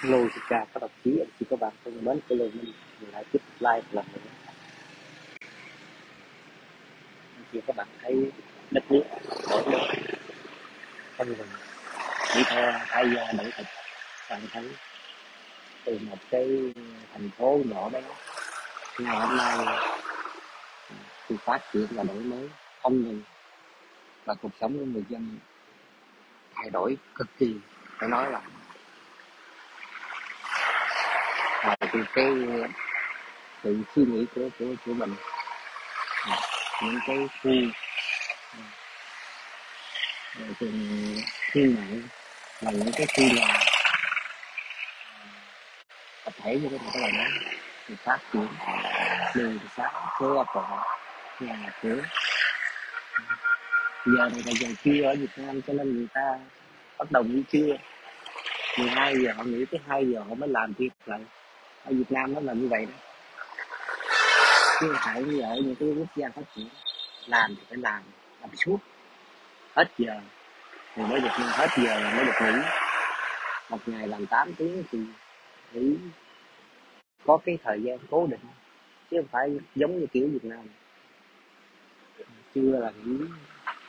Hello, xin chào các đồng chí, anh chị các bạn thân mến. Của Lê Minh mình lại tiếp tục lần nữa. Anh chị các bạn thấy đất nước đổi mới. Không ngừng đi theo thay gia đổi thịt bạn thấy từ một cái thành phố nhỏ bé ngày hôm nay à, sự phát triển và đổi mới không ngừng và cuộc sống của người dân thay đổi cực kỳ. Phải nói là ngoài cái, cái sự suy nghĩ của của của mình. À, những cái khu rồi từng khi mại và những cái khi là tập thể như cái này đó thì phát triển từ sáng cơ cộ nhà cửa giờ này là giờ trưa ở Việt Nam cho nên người ta bắt đầu nghỉ trưa 12 giờ họ nghỉ tới 2 giờ họ mới làm việc lại ở Việt Nam nó là như vậy đó. Chứ không phải như ở những cái quốc gia phát triển, làm thì phải làm làm suốt. Hết giờ, thì mới được hết giờ là mới được nghỉ. Một ngày làm 8 tiếng thì nghỉ. Có cái thời gian cố định, chứ không phải giống như kiểu Việt Nam. Chưa là nghỉ.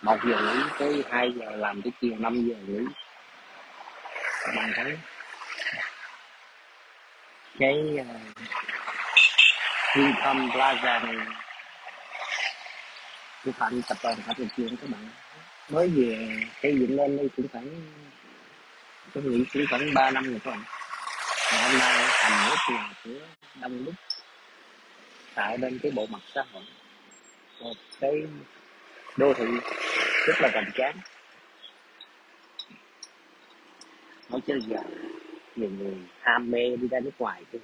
Một giờ nghỉ tới hai giờ, làm tới chiều 5 giờ nghỉ. Bằng bạn thấy cái ờ, uh, Vincom Plaza này. Cũng phạm tập đoàn Phạm Thị Trường các bạn. Mới về xây dựng lên đây cũng khoảng tôi nghĩ cũng khoảng 3 năm rồi các bạn. Ngày hôm nay thành rất là của đông đúc tại bên cái bộ mặt xã hội. Một cái đô thị rất là hoành tráng. Nói chơi giờ nhiều người ham mê đi ra nước ngoài chứ.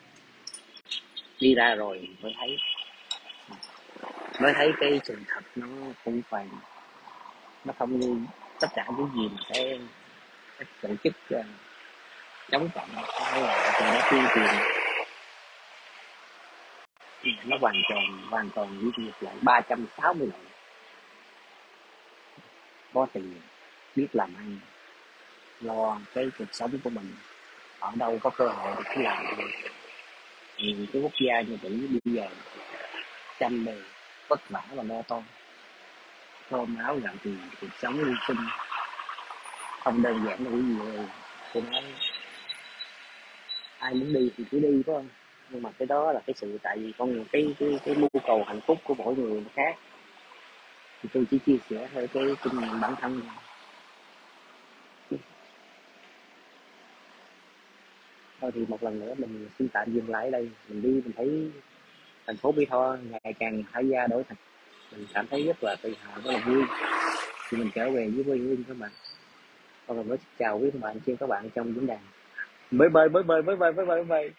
Đi ra rồi mới thấy. Mới thấy cái sự thật nó không phải nó không như tất cả cái gì mà cái, cái tổ chức ờ, uh, chống cộng hay là từ đó tuyên truyền. Nó hoàn toàn hoàn toàn đi ngược lại 360 độ có tiền biết làm ăn lo cái cuộc sống của mình ở đâu có cơ hội để làm được thì cái quốc gia như tỷ bây giờ chăm bề vất vả và lo toan. Cơm áo gạo tiền cuộc sống hy sinh. Không đơn giản là quý vị tôi nói. Ai muốn đi thì cứ đi phải không? Nhưng mà cái đó là cái sự tại vì con người, cái cái cái nhu cầu hạnh phúc của mỗi người nó khác. Thì tôi chỉ chia sẻ theo cái kinh nghiệm bản thân mình thôi thì một lần nữa mình xin tạm dừng lại đây. Mình đi, mình thấy thành phố Mỹ Tho ngày càng thay da đổi thịt mình cảm thấy rất là tự hào, rất là vui thì mình trở về với quê hương các bạn. Còn mình nói chào quý các bạn xem các bạn trong diễn đàn mới bơi mới bơi mới bơi mới bơi mới bơi.